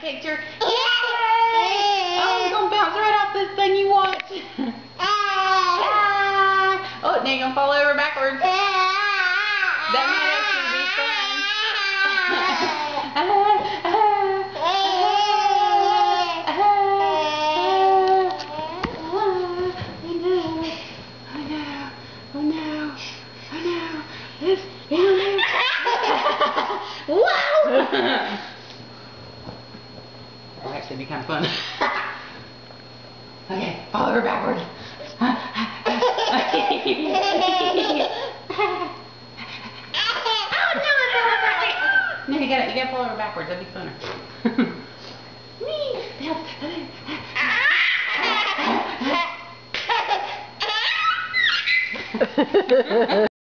picture. Oh, it's gonna bounce right off this thing you watch. oh, now you're gonna fall over backwards. That might actually be fun. No, no, this, Wow! That'll actually be kind of fun. okay, follow her backwards. oh no, no, you gotta, you gotta follow her backwards. That'd be funner. Me.